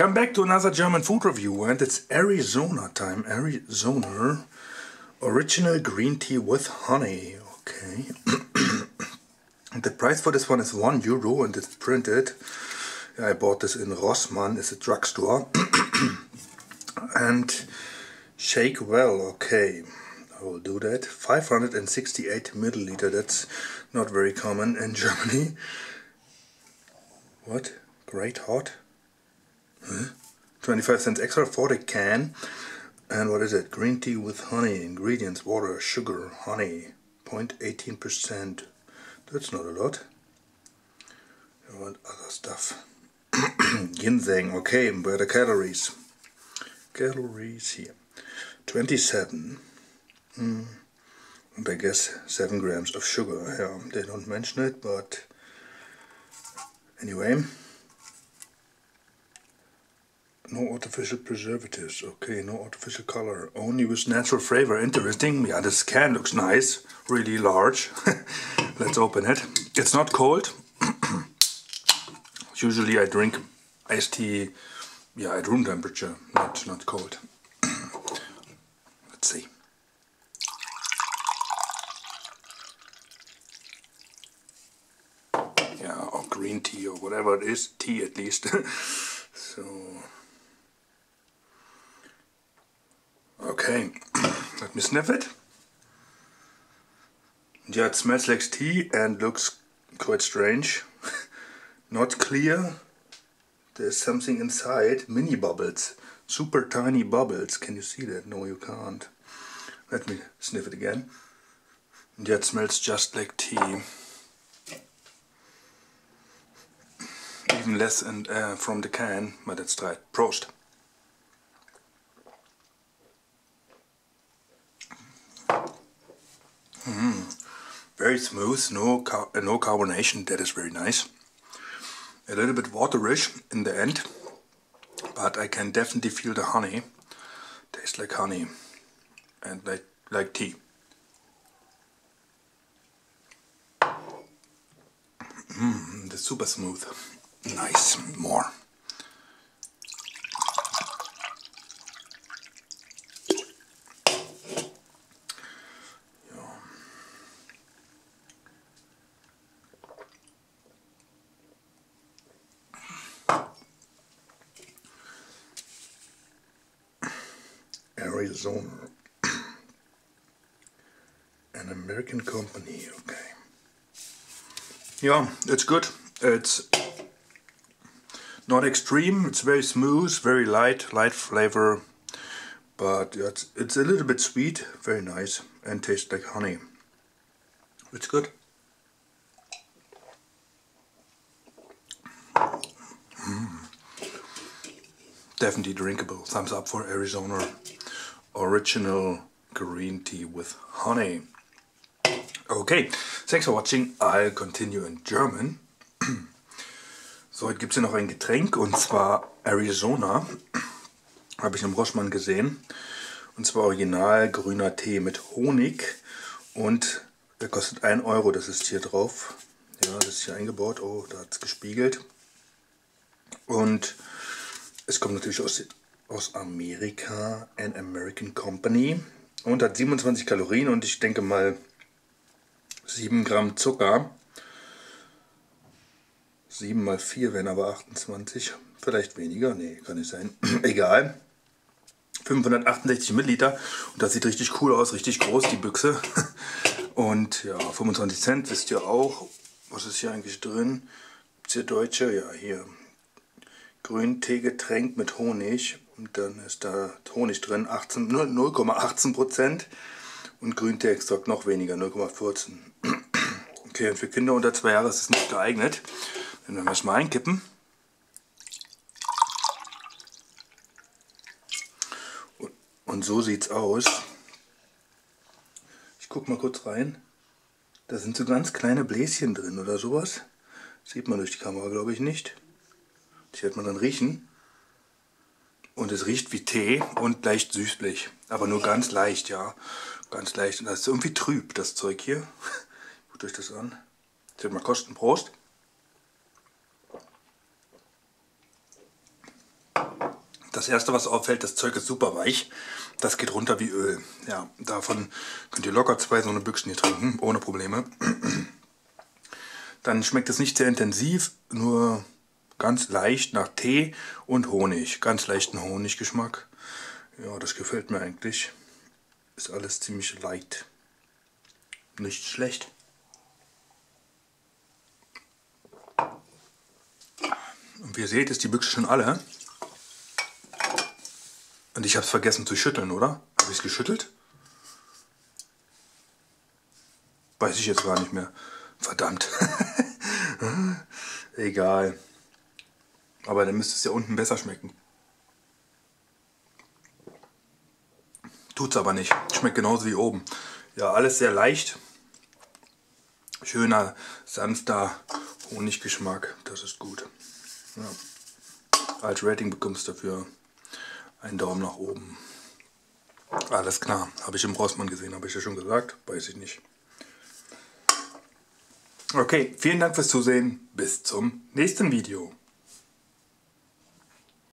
Welcome back to another German food review and it's Arizona time. Arizona original green tea with honey. Okay. the price for this one is 1 euro and it's printed. I bought this in Rossmann, it's a drugstore. and shake well, okay. I will do that. 568 milliliter, that's not very common in Germany. What? Great hot? Huh? 25 cents extra for the can. And what is it? Green tea with honey. Ingredients, water, sugar, honey. 0.18%. That's not a lot. You want other stuff. Ginseng, okay, where the calories? Calories here. 27. Mm. And I guess 7 grams of sugar. Yeah, they don't mention it, but anyway. No artificial preservatives. Okay, no artificial color. Only with natural flavor. Interesting. Yeah, this can looks nice. Really large. Let's open it. It's not cold. Usually I drink iced tea yeah, at room temperature, not, not cold. Let's see. Yeah, or green tea or whatever it is. Tea at least. so... Okay, let me sniff it. Yeah, it smells like tea and looks quite strange. Not clear. There's something inside. Mini bubbles. Super tiny bubbles. Can you see that? No, you can't. Let me sniff it again. Yeah, it smells just like tea. Even less and uh, from the can, but it's right. Prost. Very smooth, no car no carbonation, that is very nice. A little bit waterish in the end, but I can definitely feel the honey. Tastes like honey and like, like tea. Mmm, super smooth. Nice, more. Arizona. An American company, okay. Yeah, it's good. It's not extreme, it's very smooth, very light, light flavor, but it's, it's a little bit sweet, very nice, and tastes like honey. It's good. Mm. Definitely drinkable. Thumbs up for Arizona original green tea with honey. Okay, thanks for watching. I'll continue in German. So, heute gibt es hier noch ein Getränk und zwar Arizona. Habe ich im Rossmann gesehen. Und zwar original grüner Tee mit Honig. Und der kostet 1 Euro, das ist hier drauf. Ja, das ist hier eingebaut. Oh, da hat es gespiegelt. Und es kommt natürlich aus aus Amerika, an American Company und hat 27 Kalorien und ich denke mal 7 Gramm Zucker. 7 mal 4 wären aber 28, vielleicht weniger, nee, kann nicht sein, egal. 568 Milliliter und das sieht richtig cool aus, richtig groß die Büchse. Und ja, 25 Cent wisst ihr auch. Was ist hier eigentlich drin? Ist hier Deutsche? Ja, hier. Grünteegetränk mit Honig. Und dann ist da Honig drin, 0,18 Prozent. Und Grünteeextrakt noch weniger, 0,14. Okay, und für Kinder unter zwei Jahre ist es nicht geeignet. Dann werden wir es mal einkippen. Und so sieht es aus. Ich gucke mal kurz rein. Da sind so ganz kleine Bläschen drin oder sowas. Sieht man durch die Kamera, glaube ich, nicht. Die wird man dann riechen. Und es riecht wie Tee und leicht süßlich. Aber nur ganz leicht, ja. Ganz leicht. Und das ist irgendwie trüb, das Zeug hier. Guckt euch das an. Jetzt wird mal kosten. Prost. Das erste, was auffällt, das Zeug ist super weich. Das geht runter wie Öl. Ja, davon könnt ihr locker zwei so eine Büchsen hier trinken, ohne Probleme. Dann schmeckt es nicht sehr intensiv, nur ganz leicht nach Tee und Honig. Ganz leichten Honiggeschmack. Ja, das gefällt mir eigentlich. Ist alles ziemlich leicht. Nicht schlecht. Und wie ihr seht, ist die Büchse schon alle. Und ich habe es vergessen zu schütteln, oder? Habe ich es geschüttelt? Weiß ich jetzt gar nicht mehr. Verdammt. Egal. Aber dann müsste es ja unten besser schmecken. Tut's aber nicht. Schmeckt genauso wie oben. Ja, alles sehr leicht. Schöner, sanfter Honiggeschmack. Das ist gut. Ja. Als Rating bekommst du dafür einen Daumen nach oben. Alles klar. Habe ich im Rossmann gesehen, habe ich ja schon gesagt. Weiß ich nicht. Okay, vielen Dank fürs Zusehen. Bis zum nächsten Video.